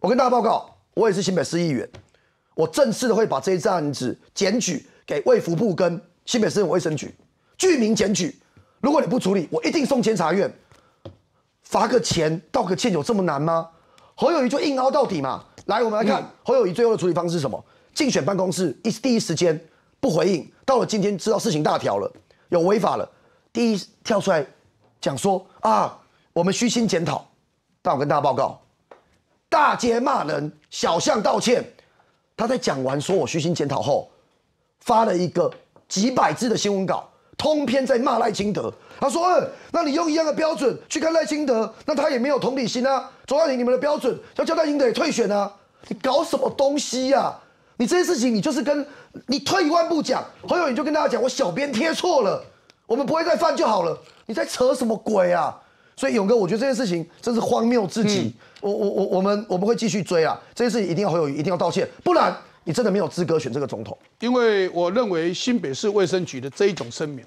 我跟大家报告，我也是新北市议员，我正式的会把这一案子检举给卫福部跟新北市卫生局，具名检举。如果你不处理，我一定送监察院，罚个钱道个歉有这么难吗？侯友谊就硬凹到底嘛。来，我们来看侯友谊最后的处理方式是什么？竞选办公室一第一时间不回应，到了今天知道事情大条了，有违法了，第一跳出来讲说啊，我们虚心检讨。但我跟大家报告，大街骂人，小巷道歉。他在讲完说我虚心检讨后，发了一个几百字的新闻稿，通篇在骂赖清德。他说：“嗯，那你用一样的标准去看赖清德，那他也没有同理心啊。周亚廷，你们的标准要叫赖清德也退选啊？你搞什么东西呀？你这些事情，你就是跟你退一万步讲，侯友你就跟大家讲，我小编贴错了，我们不会再犯就好了。你在扯什么鬼啊？所以勇哥，我觉得这件事情真是荒谬至极。我我我我们我们会继续追啊，这件事情一定要侯友一定要道歉，不然你真的没有资格选这个总统。因为我认为新北市卫生局的这一种声明。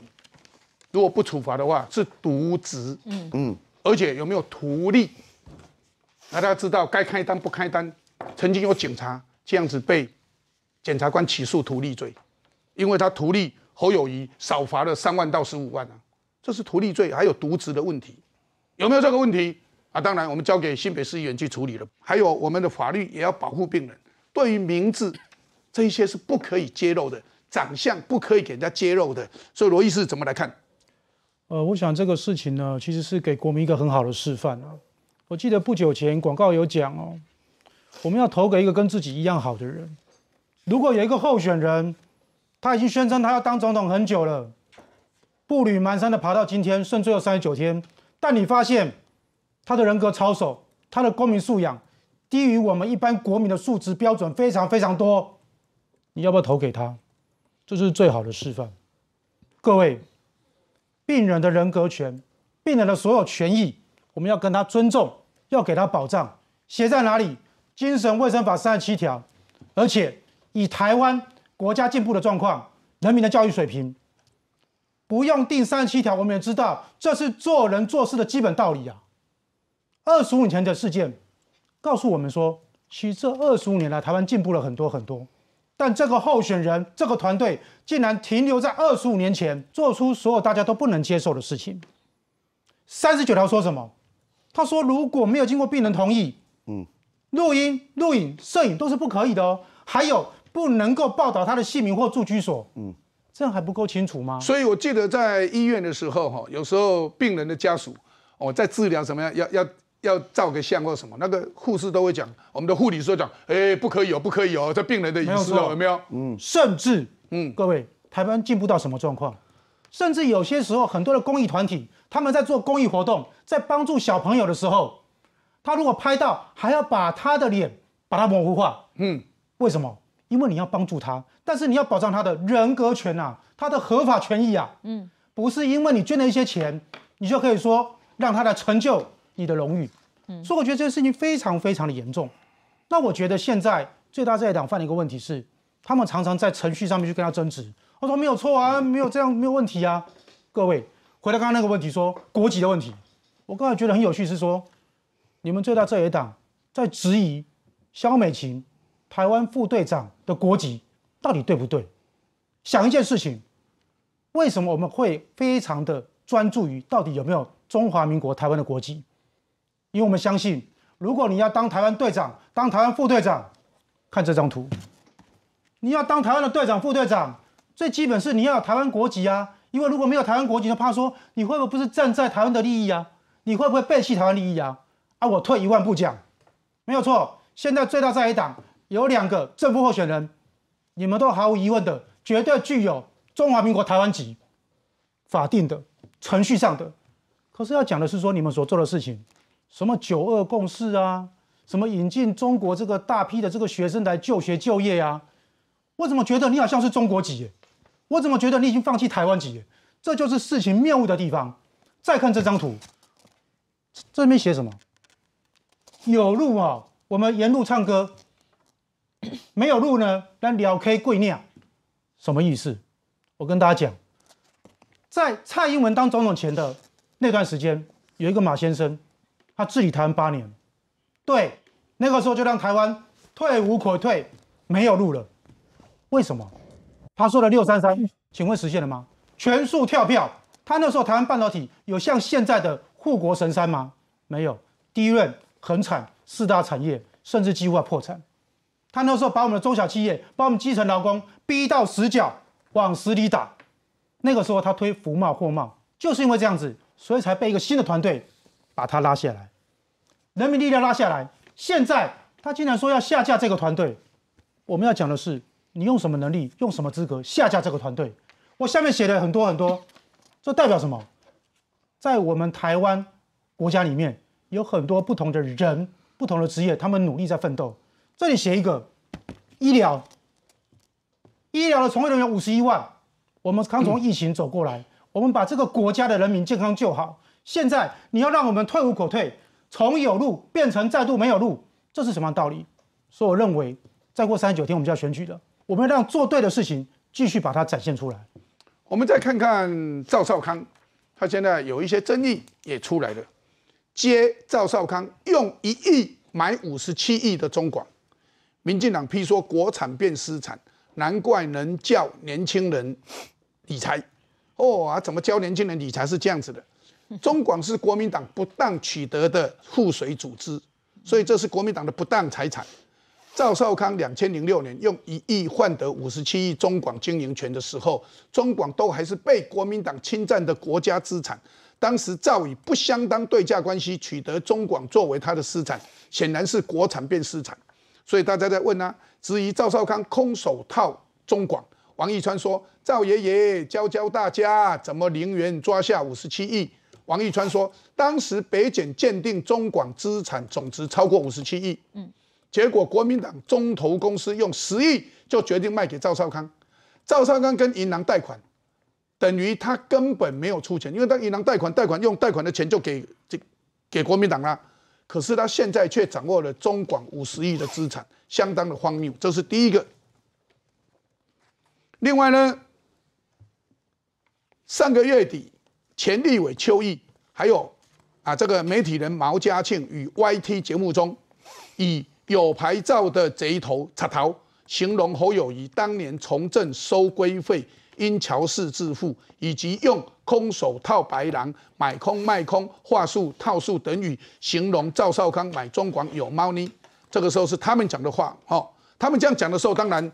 如果不处罚的话，是渎职，嗯嗯，而且有没有图利？那大家知道，该开单不开单，曾经有警察这样子被检察官起诉图利罪，因为他图利侯友谊少罚了三万到十五万啊，这是图利罪，还有渎职的问题，有没有这个问题啊？当然，我们交给新北市议员去处理了。还有我们的法律也要保护病人，对于名字这一些是不可以揭露的，长相不可以给人家揭露的。所以罗医师怎么来看？呃，我想这个事情呢，其实是给国民一个很好的示范啊。我记得不久前广告有讲哦，我们要投给一个跟自己一样好的人。如果有一个候选人，他已经宣称他要当总统很久了，步履蹒跚的爬到今天，剩最后三十九天，但你发现他的人格操守、他的公民素养低于我们一般国民的素质标准非常非常多，你要不要投给他？这是最好的示范，各位。病人的人格权，病人的所有权益，我们要跟他尊重，要给他保障。写在哪里？精神卫生法三十七条。而且以台湾国家进步的状况，人民的教育水平，不用定三十七条，我们也知道这是做人做事的基本道理啊。二十五年前的事件，告诉我们说，其实这二十五年来，台湾进步了很多很多。但这个候选人，这个团队竟然停留在二十五年前，做出所有大家都不能接受的事情。三十九条说什么？他说如果没有经过病人同意，嗯，录音、录影、摄影都是不可以的哦。还有不能够报道他的姓名或住居所，嗯，这样还不够清楚吗？所以我记得在医院的时候，哈，有时候病人的家属，哦，在治疗什么样，要要。要照个相或什么，那个护士都会讲，我们的护理师讲，哎，不可以哦，不可以哦，这病人的隐私哦，有没有？嗯，甚至，嗯，各位，台湾进步到什么状况？甚至有些时候，很多的公益团体，他们在做公益活动，在帮助小朋友的时候，他如果拍到，还要把他的脸把它模糊化，嗯，为什么？因为你要帮助他，但是你要保障他的人格权啊，他的合法权益啊，嗯，不是因为你捐了一些钱，你就可以说让他的成就。你的荣誉，所以我觉得这个事情非常非常的严重。那我觉得现在最大这一党犯的一个问题是，他们常常在程序上面去跟他争执。我说没有错啊，没有这样没有问题啊。各位回到刚刚那个问题，说国籍的问题，我刚才觉得很有趣，是说你们最大这一党在质疑肖美琴台湾副队长的国籍到底对不对？想一件事情，为什么我们会非常的专注于到底有没有中华民国台湾的国籍？因为我们相信，如果你要当台湾队长、当台湾副队长，看这张图，你要当台湾的队长、副队长，最基本是你要有台湾国籍啊。因为如果没有台湾国籍，就怕说你会不会不是站在台湾的利益啊？你会不会背弃台湾利益啊？啊，我退一万步讲，没有错。现在最大在野党有两个政府候选人，你们都毫无疑问的绝对具有中华民国台湾籍，法定的、程序上的。可是要讲的是说，你们所做的事情。什么九二共识啊？什么引进中国这个大批的这个学生来就学就业呀？我怎么觉得你好像是中国籍？我怎么觉得你已经放弃台湾籍？这就是事情谬误的地方。再看这张图，这里面写什么？有路啊，我们沿路唱歌；没有路呢，咱聊 K 跪尿。什么意思？我跟大家讲，在蔡英文当总统前的那段时间，有一个马先生。他治理台湾八年，对那个时候就让台湾退无可退，没有路了。为什么？他说的六三三，请问实现了吗？全数跳票。他那时候台湾半导体有像现在的护国神山吗？没有，第一润很惨，四大产业甚至几乎要破产。他那时候把我们的中小企业，把我们基层劳工逼到死角，往死里打。那个时候他推福茂货贸，就是因为这样子，所以才被一个新的团队把他拉下来，人民力量拉下来。现在他竟然说要下架这个团队，我们要讲的是，你用什么能力，用什么资格下架这个团队？我下面写了很多很多。这代表什么？在我们台湾国家里面，有很多不同的人、不同的职业，他们努力在奋斗。这里写一个医疗，医疗的从业人员五十一万。我们刚从疫情走过来，我们把这个国家的人民健康救好。现在你要让我们退无可退，从有路变成再度没有路，这是什么道理？所以我认为，再过三十九天我们就要选举了，我们要让做对的事情继续把它展现出来。我们再看看赵少康，他现在有一些争议也出来了。接赵少康用一亿买五十七亿的中广，民进党批说国产变私产，难怪能教年轻人理财。哦啊，怎么教年轻人理财是这样子的？中广是国民党不当取得的附水组织，所以这是国民党的不当财产。赵少康两千零六年用一亿换得五十七亿中广经营权的时候，中广都还是被国民党侵占的国家资产。当时赵以不相当对价关系取得中广作为他的私产，显然是国产变私产。所以大家在问啊，质疑赵少康空手套中广。王义川说：“赵爷爷教教大家怎么零元抓下五十七亿。”王义川说：“当时北检鉴定中广资产总值超过五十七亿。”嗯。结果国民党中投公司用十亿就决定卖给赵少康，赵少康跟银行贷款，等于他根本没有出钱，因为他银行贷款，贷款用贷款的钱就给这给国民党了。可是他现在却掌握了中广五十亿的资产，相当的荒谬。这是第一个。另外呢，上个月底，前立委邱毅，还有啊这个媒体人毛家庆与 YT 节目中，以有牌照的贼头插头，形容侯友谊当年从政收规费因乔氏致富，以及用空手套白狼、买空卖空话术套数等于形容赵少康买中广有猫腻。这个时候是他们讲的话，哦，他们这样讲的时候，当然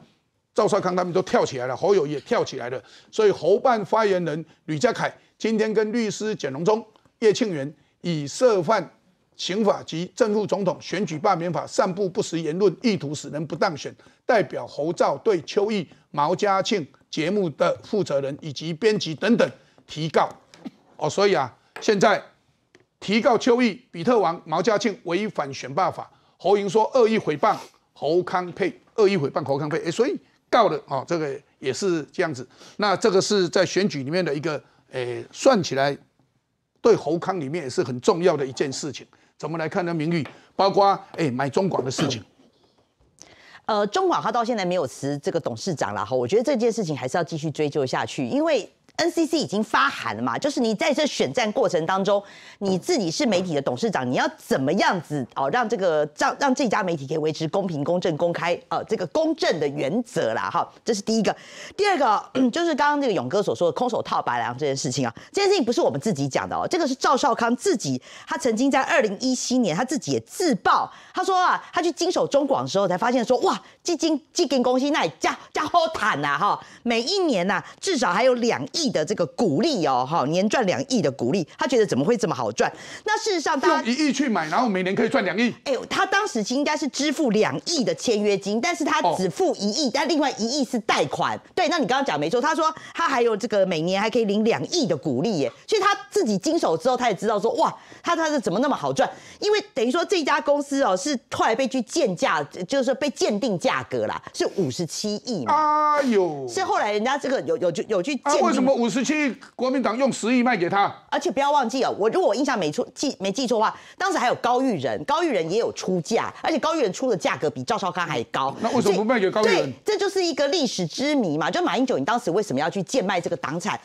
赵少康他们都跳起来了，侯友也跳起来了。所以侯办发言人吕家凯今天跟律师简荣忠、叶庆元以涉犯。刑法及正副总统选举罢免法散布不实言论，意图使人不当选，代表侯兆对邱毅、毛家庆节目的负责人以及编辑等等提告。哦，所以啊，现在提告邱毅、比特王、毛家庆违反选罢法。侯莹说恶意诽谤侯康佩，恶意诽谤侯康佩，哎，所以告的哦，这个也是这样子。那这个是在选举里面的一个，诶，算起来对侯康里面也是很重要的一件事情。怎么来看呢？名誉包括哎买中广的事情，呃，中广他到现在没有辞这个董事长了哈，我觉得这件事情还是要继续追究下去，因为。NCC 已经发函了嘛？就是你在这选战过程当中，你自己是媒体的董事长，你要怎么样子哦，让这个让让这家媒体可以维持公平、公正、公开呃这个公正的原则啦，哈，这是第一个。第二个 就是刚刚那个勇哥所说的空手套白狼这件事情啊，这件事情不是我们自己讲的哦，这个是赵少康自己，他曾经在二零一七年他自己也自曝，他说啊，他去经手中广的时候才发现说，哇，基金基金公司那里加加好坦呐哈，每一年呐至少还有两亿。的这个股利哦，哈，年赚两亿的股利，他觉得怎么会这么好赚？那事实上，用一亿去买，然后每年可以赚两亿。哎，他当时应该是支付两亿的签约金，但是他只付一亿，但另外一亿是贷款。对，那你刚刚讲没错，他说他还有这个每年还可以领两亿的股利耶，所以他自己经手之后，他也知道说哇，他他是怎么那么好赚？因为等于说这家公司哦，是后来被去鉴价，就是说被鉴定价格啦，是五十七亿嘛。哎呦，是后来人家这个有有去有去鉴定。五十七亿，国民党用十亿卖给他，而且不要忘记哦，我如果我印象没错记没记错的话，当时还有高玉仁，高玉仁也有出价，而且高玉仁出的价格比赵少康还高。那为什么不卖给高玉仁？这就是一个历史之谜嘛，就马英九，你当时为什么要去贱卖这个党产？